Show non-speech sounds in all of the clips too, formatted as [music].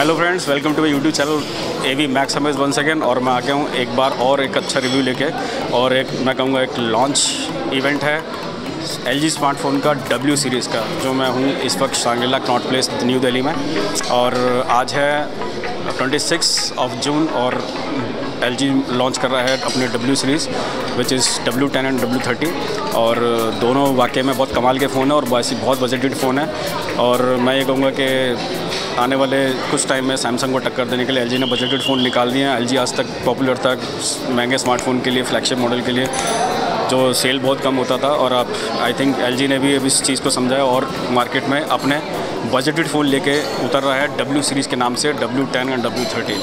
Hello friends welcome to my YouTube channel A V max हमेज one second और मैं आ गया हूँ एक बार और एक अच्छा रिव्यू लेके, और एक मैं कहूँगा एक लॉन्च इवेंट है एल जी स्मार्टफ़ोन का डब्ल्यू सीरीज़ का, जो मैं हूँ इस वक्त Shangri La Connaught Place New Delhi में, और आज है 26 ऑफ़ जून और एल जी लॉन्च कर रहा है अपने W series which is W ten and W thirty और दोनों वाकई में बहुत कमाल के फ़ोन है, और बहुत बजटेड फ़ोन है, और मैं ये कहूँगा कि आने वाले कुछ टाइम में सैमसंग को टक्कर देने के लिए एलजी ने बजटेड फ़ोन निकाल दिए हैं। एल आज तक पॉपुलर था महँगे स्मार्टफ़ोन के लिए फ्लैगशिप मॉडल के लिए, जो सेल बहुत कम होता था। और अब आई थिंक एल ने भी अब इस चीज़ को समझाया और मार्केट में अपने बजटेड फ़ोन लेके उतर रहा है डब्ल्यू सीरीज़ के नाम से W ten and W thirteen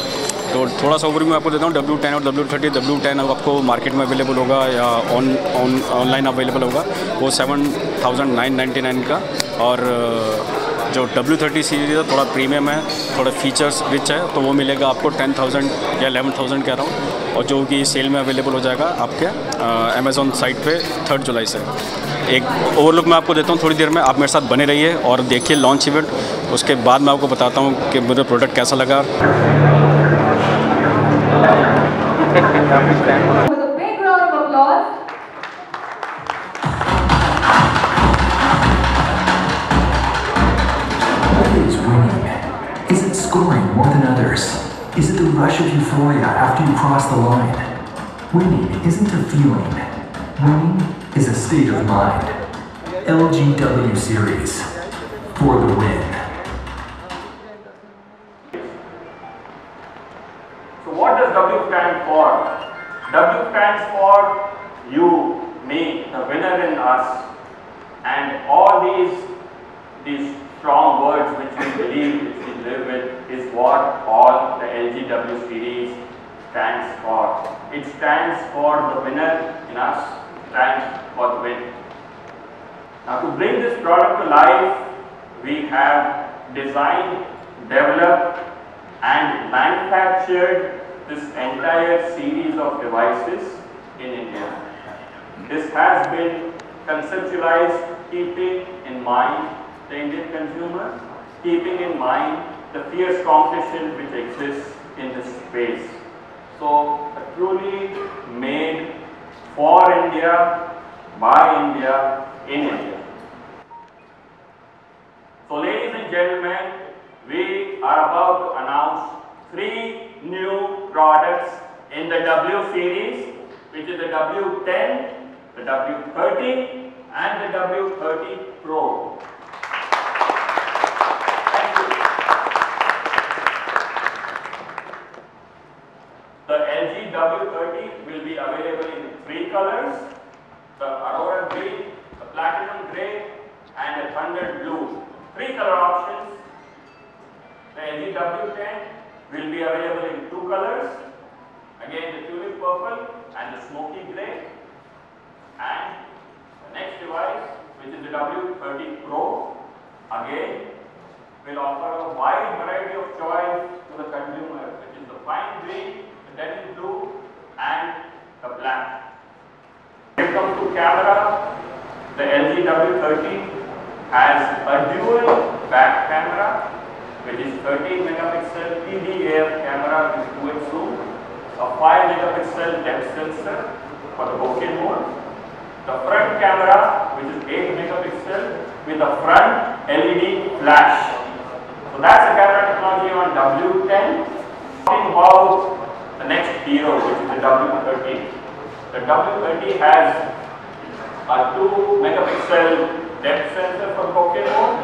तो थोड़ा सा ओवरव्यू मैं आपको देता हूँ डब्ल्यू टेन और डब्ल्यू थर्टी डब्ल्यू टेन अब आपको मार्केट में अवेलेबल होगा या ऑन ऑन ऑनलाइन अवेलेबल होगा। वो seven thousand nine ninety nine का और जो डब्ल्यू थर्टी सीरीज़ है, थोड़ा प्रीमियम है, थोड़ा फीचर्स रिच है तो वो मिलेगा आपको टेन थाउज़ेंड या एलेवन थाउज़ेंड कह रहा हूँ। और जो कि सेल में अवेलेबल हो जाएगा आपके अमेज़ोन साइट पे थर्ड जुलाई से। एक ओवरलुक मैं आपको देता हूँ, थोड़ी देर में आप मेरे साथ बने रहिए और देखिए लॉन्च इवेंट उसके बाद मैं आपको बताता हूँ कि मुझे प्रोडक्ट कैसा लगा। [laughs] Is it the rush of euphoria after you cross the line? Winning isn't a feeling. Winning is a state of mind. LG W Series. For the win. So what does W stand for? W stands for you, me, the winner in us, and all these these strong words which we believe, which we live with, is what all the LG W series stands for. It stands for the winner in us, stands for the win. Now to bring this product to life, we have designed, developed and manufactured this entire series of devices in India. This has been conceptualized keeping in mind the Indian consumer, keeping in mind the fierce competition which exists in this space. So, a truly made for India, by India, in India. So, ladies and gentlemen, we are about to announce three new products in the W series, which is the W10, the W30, and the W30 Pro. Thank you. The LG W30 will be three colors, the Aurora Green, the Platinum Grey, and the Thunder Blue. Three color options. The LG W10 will be available in two colors, again the tulip purple and the smoky grey. And the next device, which is the W30 Pro, again will offer a wide variety of choice to the consumer, which is the fine green, the denim blue, and the black. It comes to camera, the LG W30 has a dual back camera, which is 13 megapixel PDAF camera with 2x zoom, a 5 megapixel depth sensor for the bokeh mode, the front camera, which is 8 megapixel with a front LED flash. So that's the camera technology on W10. Talking about the next hero, which is the W30. The W30 has a 2 megapixel depth sensor for bokeh mode,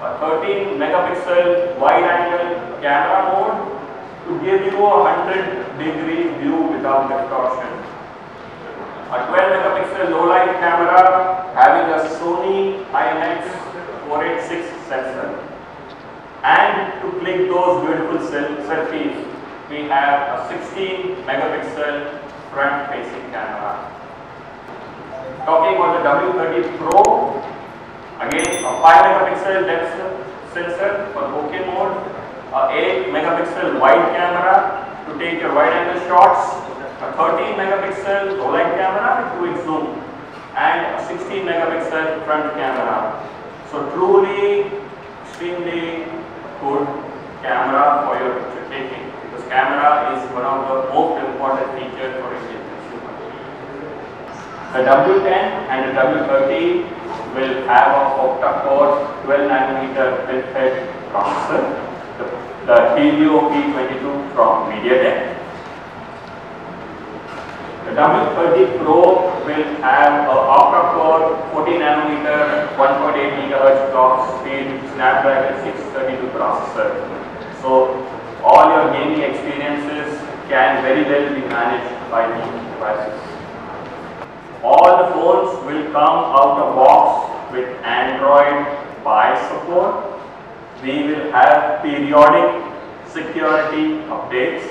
a 13 megapixel wide angle camera mode to give you a 100 degree view without distortion. A 12 megapixel low light camera having a Sony IMX 486 sensor. And to click those beautiful selfies, we have a 16 megapixel front facing camera. Talking about the W30 Pro, again a 5 megapixel depth sensor for bokeh mode, a 8 megapixel wide camera to take your wide angle shots, a 13 megapixel light camera 2x zoom, and a 16 megapixel front camera. So truly extremely good camera. Camera is one of the most important features for Indian consumer. The W10 and the W30 will have a octa-core 12 nanometer FinFET processor, the, the Helio P22 from MediaTek. The W30 Pro will have a octa-core 40 nanometer 1.8 gigahertz clock speed Snapdragon 632 processor. So all your gaming experiences can very well be managed by these devices. All the phones will come out of the box with Android Pie support. We will have periodic security updates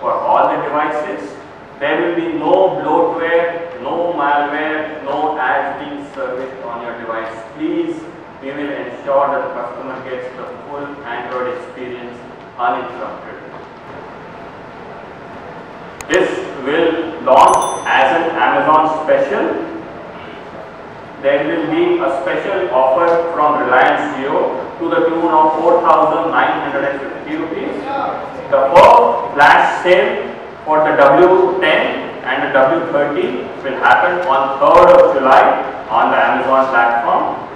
for all the devices. There will be no bloatware, no malware, no ads being serviced on your device. Please, we will ensure that the customer gets the full Android experience uninterrupted. This will launch as an Amazon special. There will be a special offer from Reliance Jio to the tune of 4,950 rupees. The first flash sale for the W10 and the W30 will happen on 3rd of July on the Amazon platform.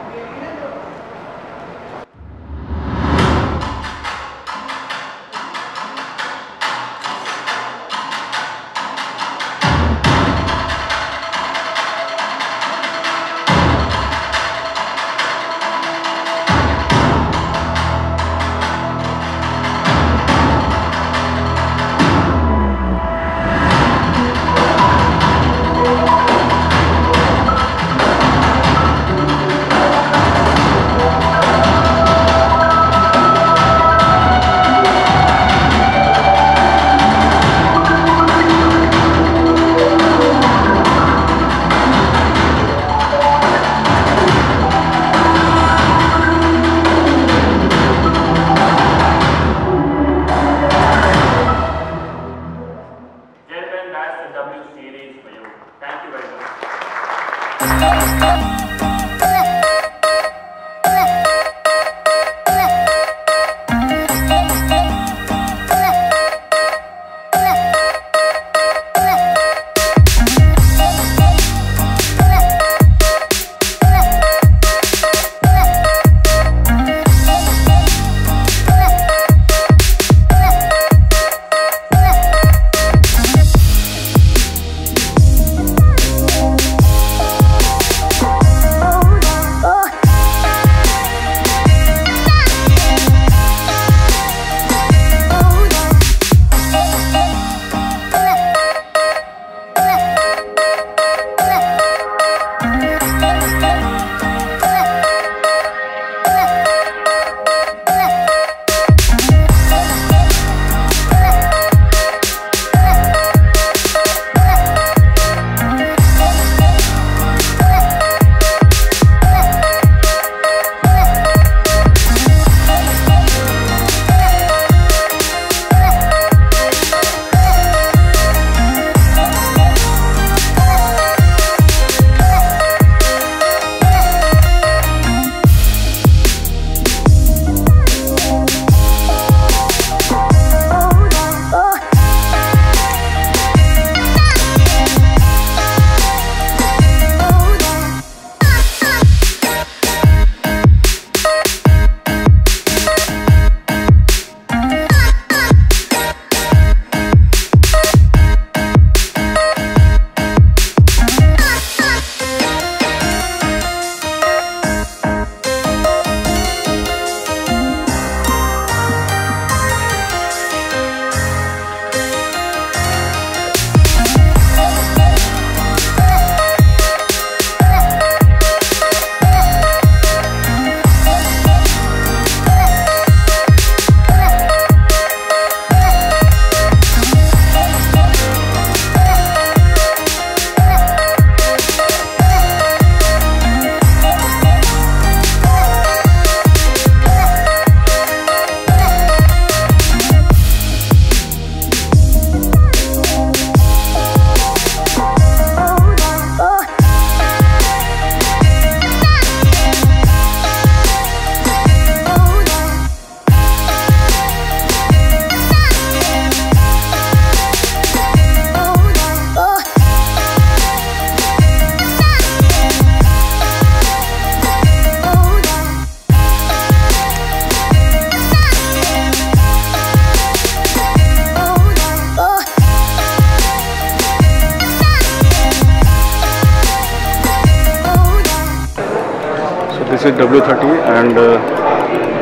Is W30 and uh,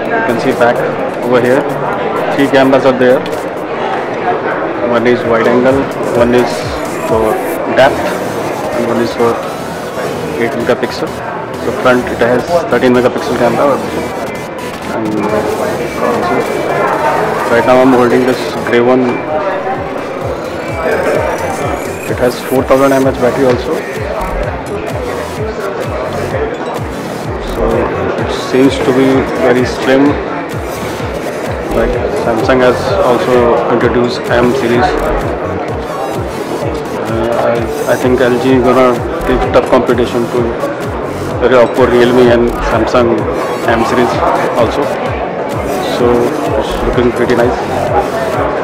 you can see back over here. Three cameras are there. One is wide angle, one is for depth and one is for 8 megapixel. So front it has 13 megapixel camera and also right now I'm holding this grey one. It has 4000 mAh battery also. Seems to be very slim. Like Samsung has also introduced M series. Uh, I, I think LG is gonna give tough competition to Oppo, Realme and Samsung M series also. So it's looking pretty nice.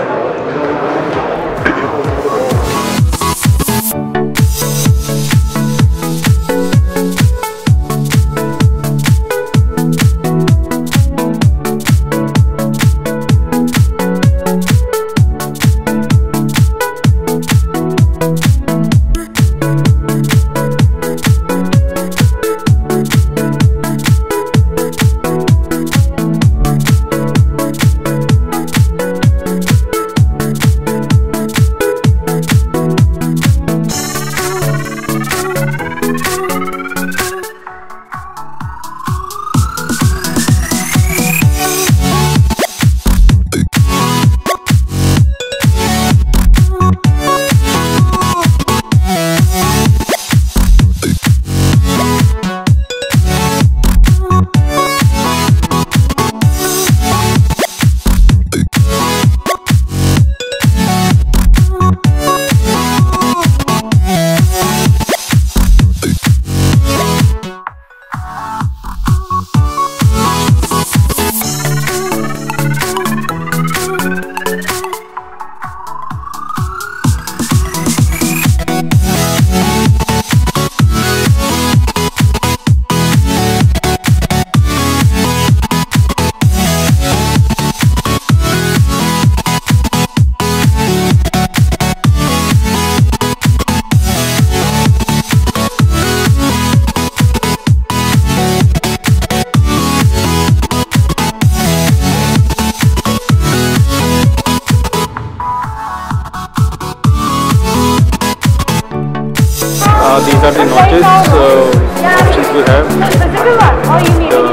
It?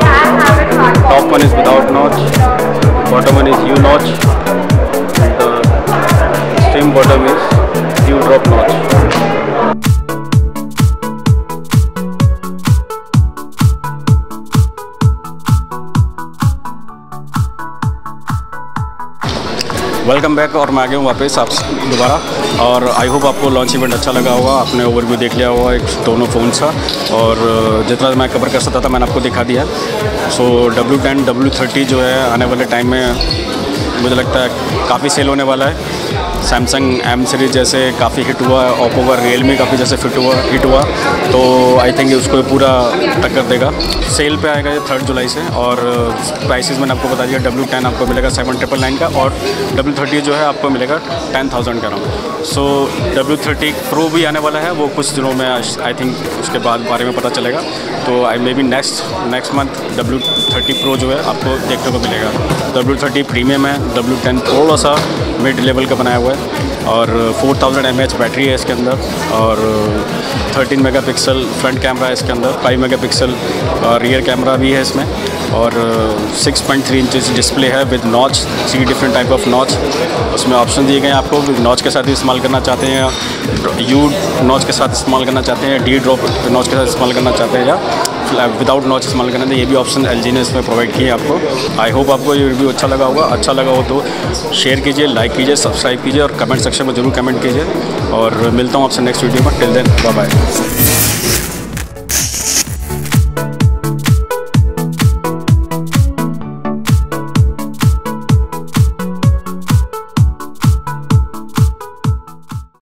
I have it hard Top one is without notch, bottom one is U notch, and the extreme bottom is U drop notch. Welcome back और मैं आ गया हूँ वापस आप दोबारा। और I hope आपको लॉन्च इवेंट अच्छा लगा होगा। आपने ओवरव्यू देख लिया होगा, एक दोनों फ़ोन का और जितना मैं कवर कर सकता था, मैंने आपको दिखा दिया। So W ten W thirty जो है, आने वाले टाइम में मुझे लगता है काफ़ी सेल होने वाला है। सैमसंग एम सीरीज़ जैसे काफ़ी हिट हुआ है ओप्पो का रियल मी काफ़ी जैसे फिट हुआ हिट हुआ तो आई थिंक उसको पूरा टक्कर देगा। सेल पे आएगा ये थर्ड जुलाई से और प्राइसेस मैंने आपको बता दिया डब्ल्यू टेन आपको मिलेगा सेवन ट्रिपल नाइन का और डब्ल्यू थर्टी जो है आपको मिलेगा टेन थाउज़ेंड का round so W thirty pro भी आने वाला है, वो कुछ दिनों में आई थिंक उसके बाद बारे में पता चलेगा। तो I maybe next next month W thirty pro जो है आपको देखने को मिलेगा। डब्ल्यू थर्टी प्रीमियम है डब्ल्यू टेन थोड़ा सा मिड लेवल का बनाया हुआ है और 4000 थाउज़ेंड बैटरी है इसके अंदर और 13 मेगापिक्सल फ्रंट कैमरा है इसके अंदर 5 मेगापिक्सल रियर कैमरा भी है इसमें और 6.3 इंचेस डिस्प्ले है with notch three different type of notch उसमें ऑप्शन दिए गए हैं आपको नॉच के साथ इस्तेमाल करना चाहते हैं यू नॉच के साथ इस्तेमाल करना चाहते हैं डी ड्रॉप नॉच के साथ इस्तेमाल करना चाहते हैं या विदाउट नॉच इस्तेमाल करना था, ये भी ऑप्शन एल ने इसमें प्रोवाइड किए आपको। आई होप आपको ये रिव्यू अच्छा लगा होगा। अच्छा लगा हो तो शेयर कीजिए लाइक कीजिए सब्सक्राइब कीजिए और कमेंट सेक्शन में ज़रूर कमेंट कीजिए। और मिलता हूँ आपसे नेक्स्ट वीडियो में। Till then bye bye